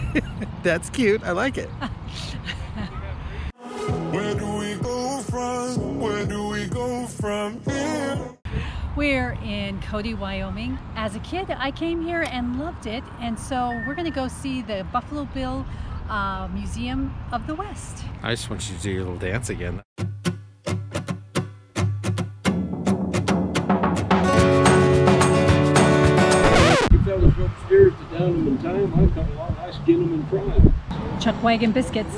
That's cute. I like it. Where do we go from? Where do we go from here? We're in Cody, Wyoming. As a kid, I came here and loved it, and so we're going to go see the Buffalo Bill uh, Museum of the West. I just want you to do your little dance again. Come along, I skin them prime. Chuck Wagon biscuits.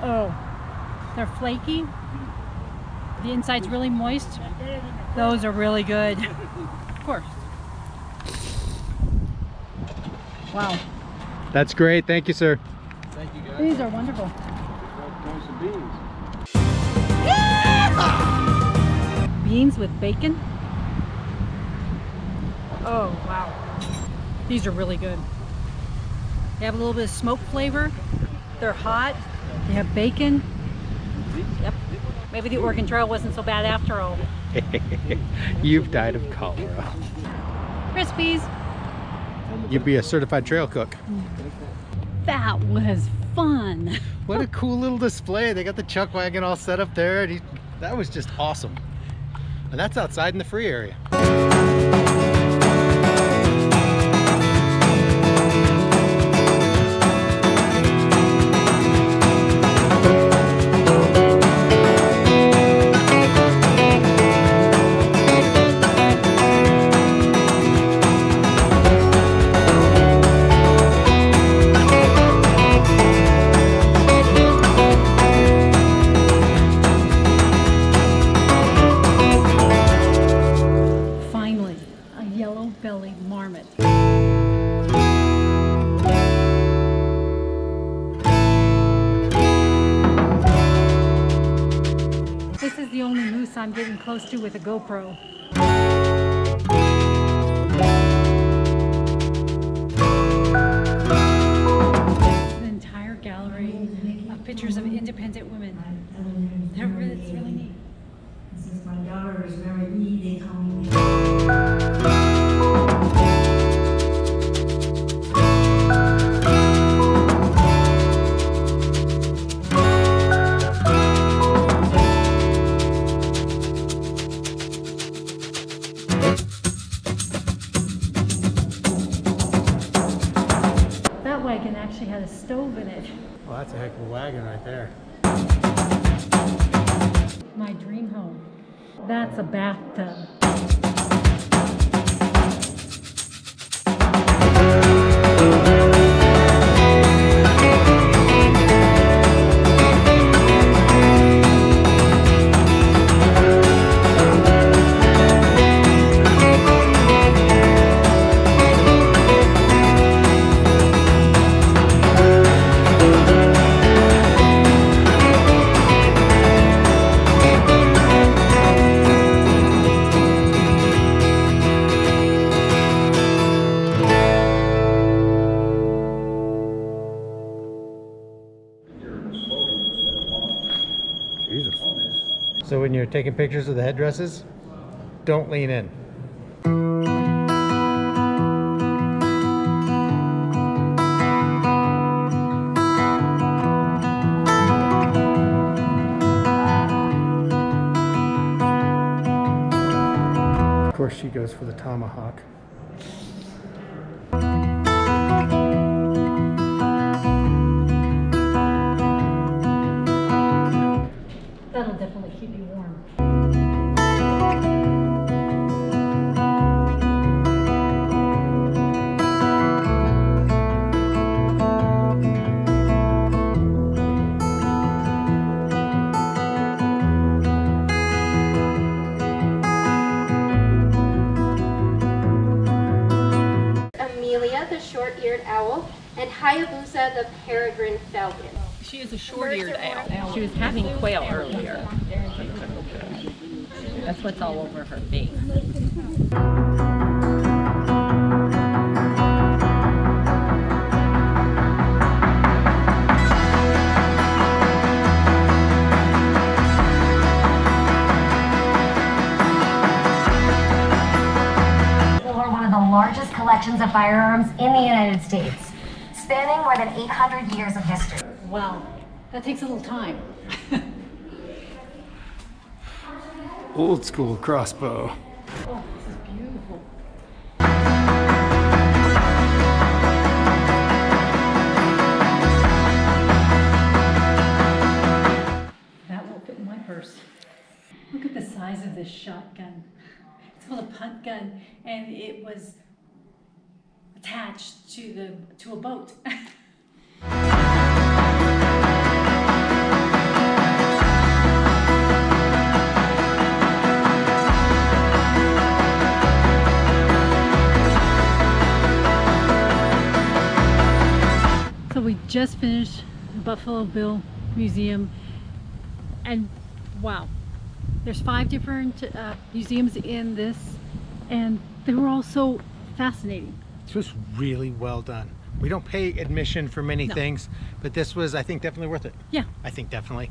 Oh, they're flaky. The inside's really moist. Those are really good. Of course. Wow, That's great. Thank you, sir. Thank you guys. these are wonderful. Beans. Beans with bacon. Oh, wow. These are really good. They have a little bit of smoke flavor. They're hot. They have bacon. Yep. Maybe the Oregon Trail wasn't so bad after all. You've died of cholera. Crispies. You'd be a certified trail cook. That was fun. What a cool little display. They got the chuck wagon all set up there. He, that was just awesome. And that's outside in the free area. I'm getting close to with a GoPro. The entire gallery of pictures of independent women. They're really, it's really neat. Since my daughter is married me, they dream home. That's a bathtub. You're taking pictures of the headdresses, don't lean in. Of course, she goes for the tomahawk. And Hayabusa, the peregrine falcon. She is a short-eared owl. She was having quail earlier. That's what's all over her face. explore one of the largest collections of firearms in the United States, spanning more than 800 years of history. Wow, that takes a little time. Old school crossbow. Oh, this is beautiful. That will fit in my purse. Look at the size of this shotgun. It's called a punt gun, and it was attached to the to a boat. So we just finished the Buffalo Bill Museum and wow, there's five different uh, museums in this and they were all so fascinating. This was really well done. We don't pay admission for many No. things, but this was, I think, definitely worth it. Yeah, I think definitely.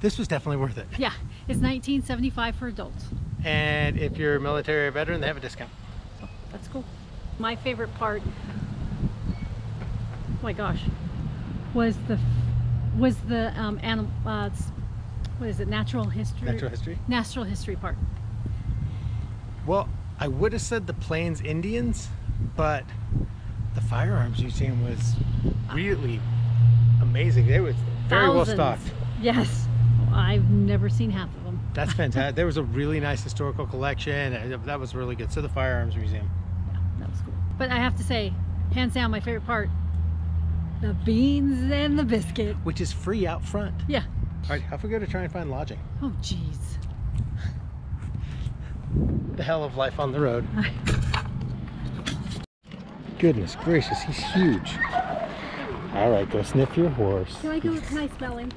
This was definitely worth it. yeah, it's 1975 for adults. And if you're a military or veteran, they have a discount. That's cool. My favorite part, oh my gosh, was the was the um, animal. Uh, what is it? Natural history. Natural history? Natural history part. Well, I would have said the Plains Indians, but the firearms museum was really amazing. They were very well stocked. Yes, I've never seen half of them. That's fantastic. there was a really nice historical collection. Uh, That was really good. So the firearms museum. Yeah, that was cool. But I have to say, hands down, my favorite part: the beans and the biscuit. which is free out front. Yeah. All right, have we go to try and find lodging? Oh, jeez. The hell of life on the road. Goodness gracious, he's huge. All right, go sniff your horse. Can I go? Can I smell him?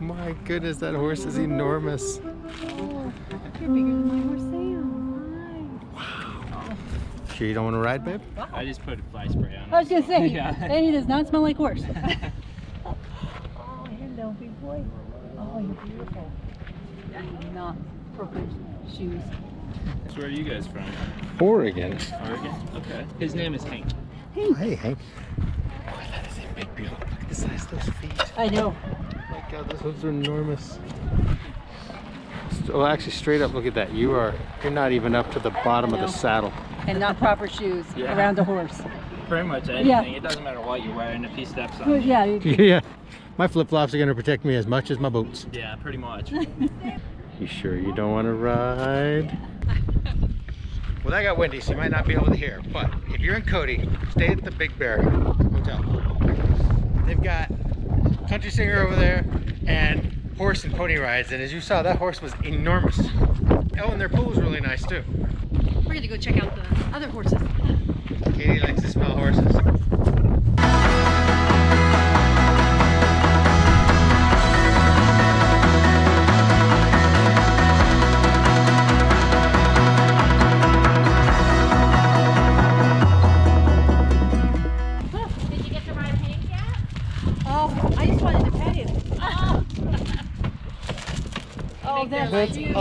My goodness, that horse is enormous. You're bigger than my horse, Sam. Sure you don't want to ride, babe? I just put a fly spray on I was gonna say, Yeah. and he does not smell like horse. oh, hello, big boy. Oh, you're beautiful. Not appropriate shoes. So where are you guys from? Oregon. Oregon? Okay. His name is Hank. Hey, Hank. Boy, that is a big beautiful. Look at the size of those feet. I know. Oh my god, those hooves are enormous. Well, actually, straight up, look at that. You are, you're not even up to the bottom of the saddle. And not proper shoes Yeah. around a horse. Pretty much anything. Yeah. It doesn't matter what you're wearing if he steps on Well, you. yeah. you- yeah. My flip flops are going to protect me as much as my boots. Yeah, pretty much. You sure you don't want to ride? well, that got windy, so you might not be able to hear. But if you're in Cody, stay at the Big Bear Hotel. They've got country singer over there and horse and pony rides. And as you saw, that horse was enormous. Oh, and their pool was really nice too. We're gonna go check out the other horses. Kattie likes to smell horses.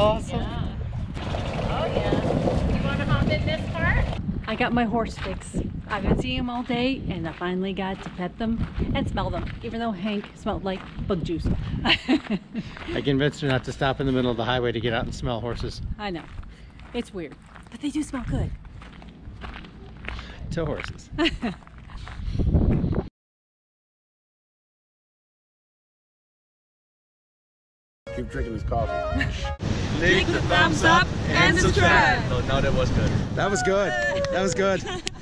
That's awesome. Oh yeah. You want to hop in this part? I got my horse fix. I've been seeing them all day, and I finally got to pet them and smell them, even though Hank smelled like bug juice. I convinced her not to stop in the middle of the highway to get out and smell horses. I know. It's weird, but they do smell good. To horses. Keep drinking this coffee. Click the thumbs up and subscribe. No, no, that was good. That was good. That was good.